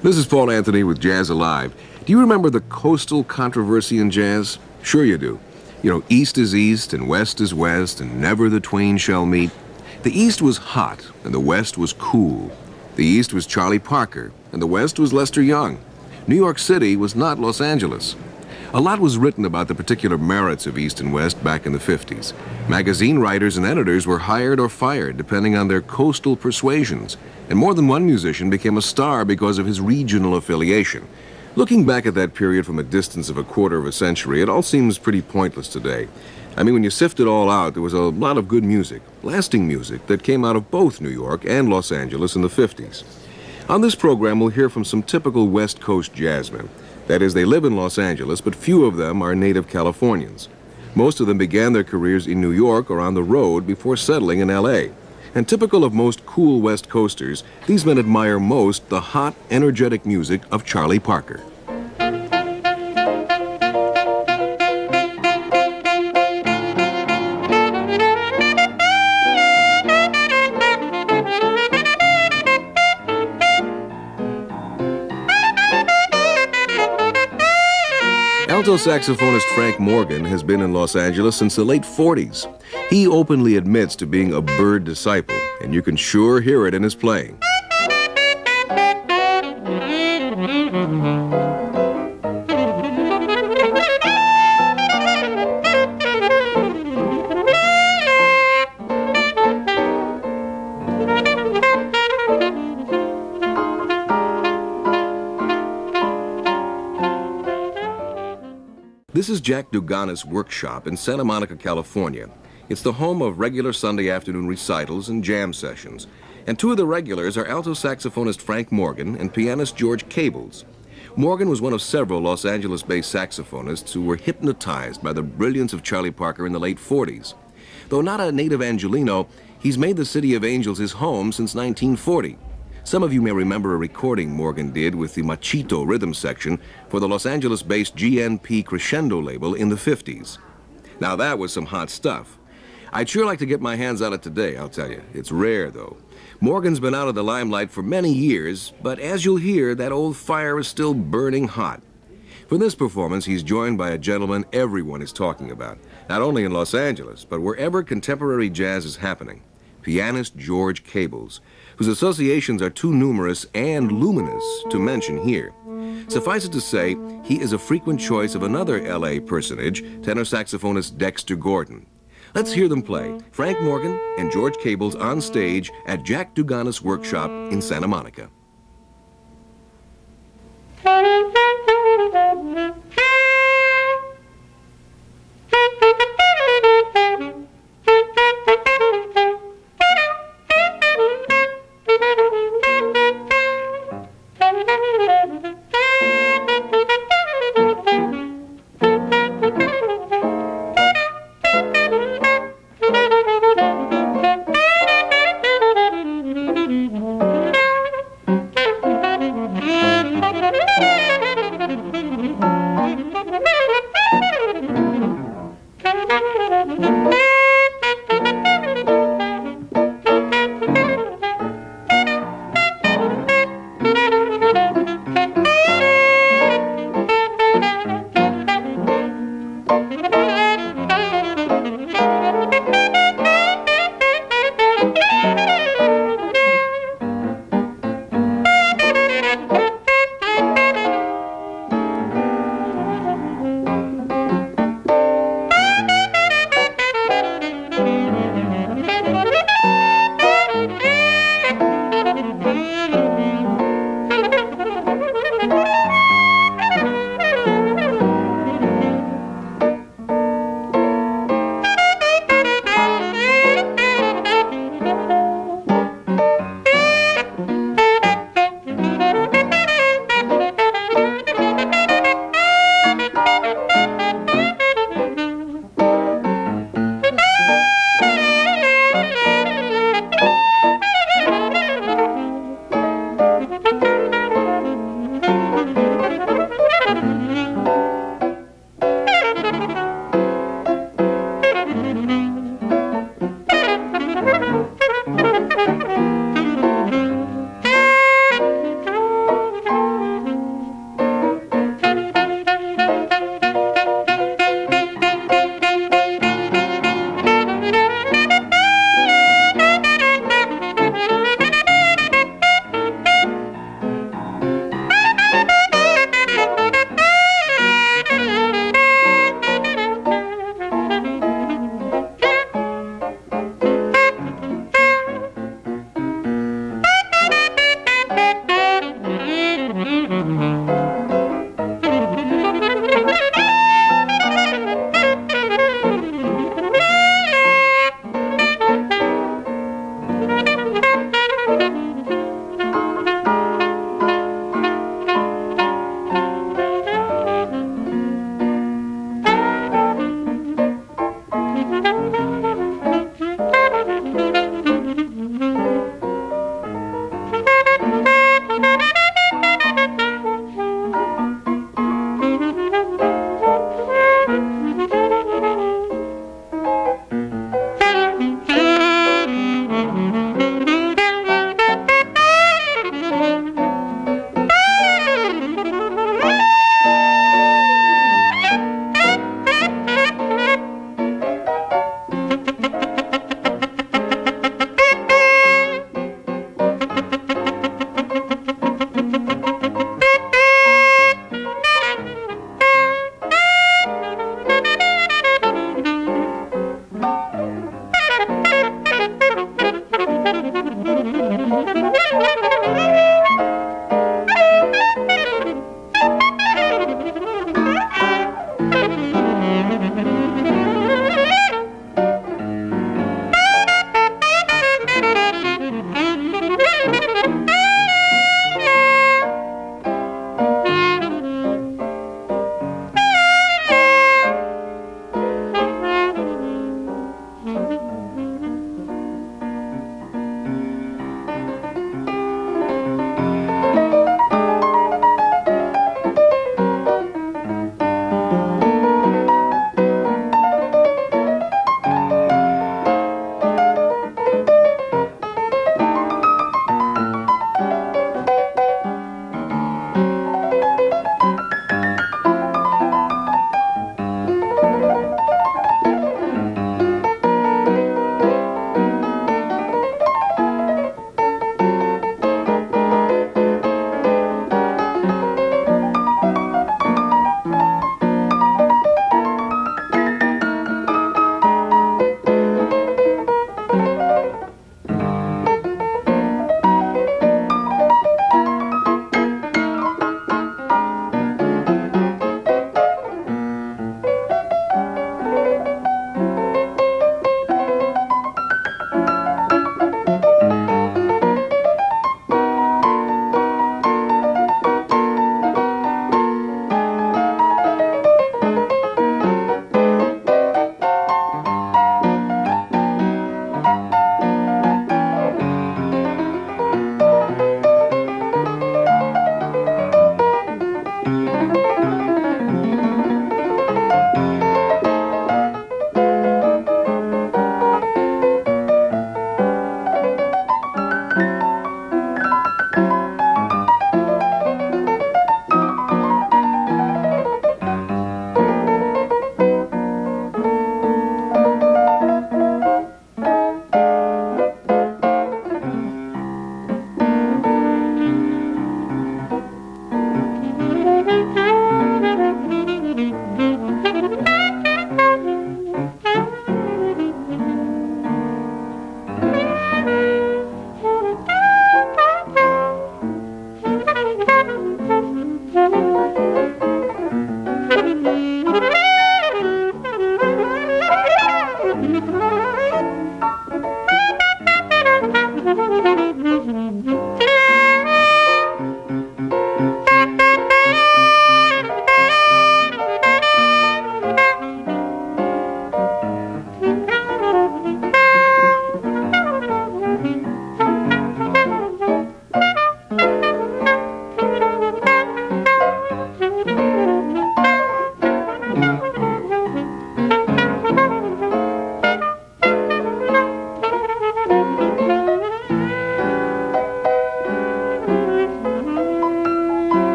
This is Paul Anthony with Jazz Alive. Do you remember the coastal controversy in jazz? Sure you do. You know, East is East and West is West, and never the twain shall meet. The East was hot and the West was cool. The East was Charlie Parker and the West was Lester Young. New York City was not Los Angeles. A lot was written about the particular merits of East and West back in the 50s. Magazine writers and editors were hired or fired depending on their coastal persuasions, and more than one musician became a star because of his regional affiliation. Looking back at that period from a distance of a quarter of a century, it all seems pretty pointless today. I mean, when you sift it all out, there was a lot of good music, lasting music, that came out of both New York and Los Angeles in the 50s. On this program, we'll hear from some typical West Coast jazzmen. That is, they live in Los Angeles, but few of them are native Californians. Most of them began their careers in New York or on the road before settling in L.A. And typical of most cool West Coasters, these men admire most the hot, energetic music of Charlie Parker. Alto saxophonist Frank Morgan has been in Los Angeles since the late 40s. He openly admits to being a bird disciple, and you can sure hear it in his playing. Jack Duganis' workshop in Santa Monica, California. It's the home of regular Sunday afternoon recitals and jam sessions. And two of the regulars are alto saxophonist Frank Morgan and pianist George Cables. Morgan was one of several Los Angeles based saxophonists who were hypnotized by the brilliance of Charlie Parker in the late 40s. Though not a native Angeleno, he's made the City of Angels his home since 1940. Some of you may remember a recording Morgan did with the Machito rhythm section for the Los Angeles based GNP Crescendo label in the 50s. Now that was some hot stuff. I'd sure like to get my hands on it today, I'll tell you. It's rare, though. Morgan's been out of the limelight for many years, but as you'll hear, that old fire is still burning hot. For this performance, he's joined by a gentleman everyone is talking about, not only in Los Angeles, but wherever contemporary jazz is happening pianist George Cables, whose associations are too numerous and luminous to mention here. Suffice it to say, he is a frequent choice of another LA personage, tenor saxophonist Dexter Gordon. Let's hear them play Frank Morgan and George Cables on stage at Jack Duganis' workshop in Santa Monica.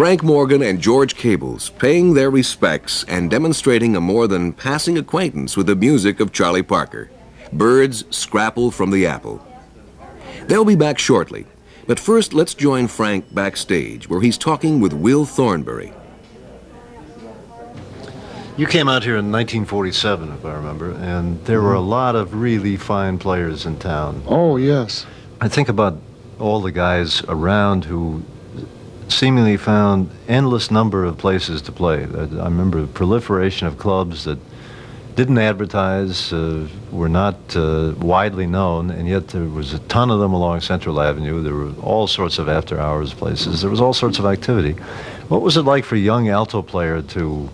Frank Morgan and George Cables paying their respects and demonstrating a more than passing acquaintance with the music of Charlie Parker. Birds scrapple from the apple. They'll be back shortly, but first let's join Frank backstage where he's talking with Will Thornbury. You came out here in 1947, if I remember, and there were a lot of really fine players in town. Oh, yes. I think about all the guys around who seemingly found endless number of places to play. I remember the proliferation of clubs that didn't advertise, uh, were not uh, widely known, and yet there was a ton of them along Central Avenue. There were all sorts of after-hours places. There was all sorts of activity. What was it like for a young alto player to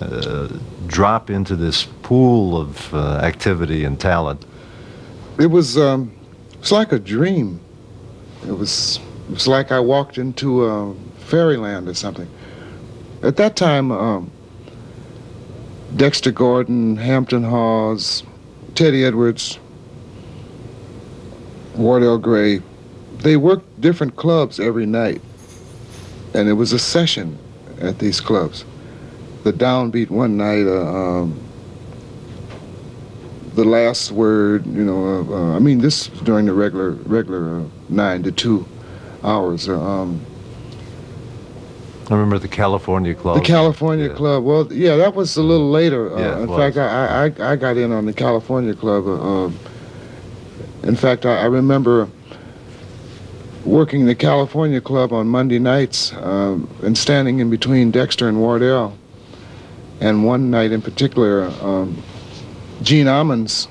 uh, drop into this pool of uh, activity and talent? It was, um, was like a dream. It was it's like I walked into a fairyland or something. At that time, um, Dexter Gordon, Hampton Hawes, Teddy Edwards, Wardell Gray, they worked different clubs every night. And it was a session at these clubs. The downbeat one night, uh, um, the last word, you know, uh, uh, I mean, this during the regular, regular uh, nine to two hours. Um, I remember the California Club. The California yeah. Club. Well, yeah, that was a little later. Uh, yeah, in was. fact, I, I I got in on the California Club. Uh, um, in fact, I, I, remember working the California Club on Monday nights um, and standing in between Dexter and Wardell. And one night in particular, um, Gene Ammons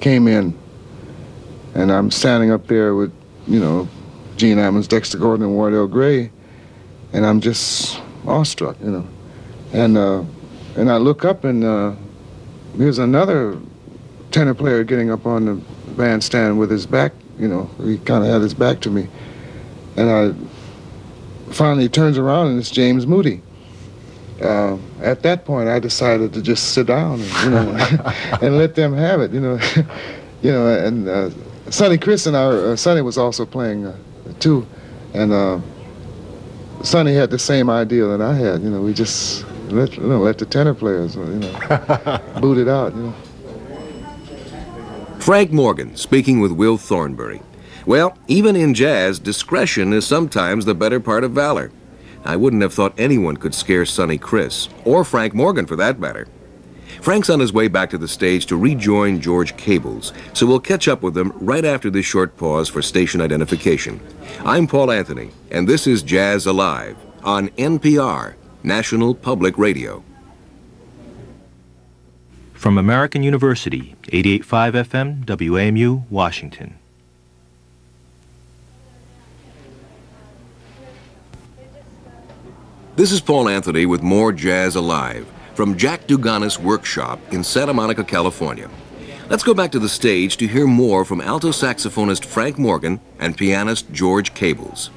came in, and I'm standing up there with, you know, Gene Ammons, Dexter Gordon, and Wardell Gray, and I'm just awestruck, you know. And uh, and I look up, and uh, here's another tenor player getting up on the bandstand with his back, you know, he kind of had his back to me. And I finally turns around, and it's James Moody. Uh, at that point, I decided to just sit down and you know and let them have it, you know, you know. And uh, Sonny Criss and our uh, Sonny was also playing uh, too. And uh, Sonny had the same idea that I had. You know, we just let you know let the tenor players you know boot it out. You know. Frank Morgan speaking with Will Thornbury. Well, even in jazz, discretion is sometimes the better part of valor. I wouldn't have thought anyone could scare Sonny Criss, or Frank Morgan for that matter. Frank's on his way back to the stage to rejoin George Cables, so we'll catch up with them right after this short pause for station identification. I'm Paul Anthony, and this is Jazz Alive on NPR, National Public Radio. From American University, 88.5 FM, WAMU, Washington. This is Paul Anthony with more Jazz Alive from Jack Duganis Workshop in Santa Monica, California. Let's go back to the stage to hear more from alto saxophonist Frank Morgan and pianist George Cables.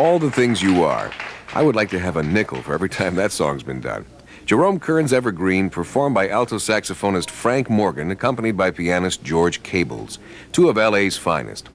All the things you are. I would like to have a nickel for every time that song's been done. Jerome Kern's Evergreen, performed by alto saxophonist Frank Morgan, accompanied by pianist George Cables, two of LA's finest.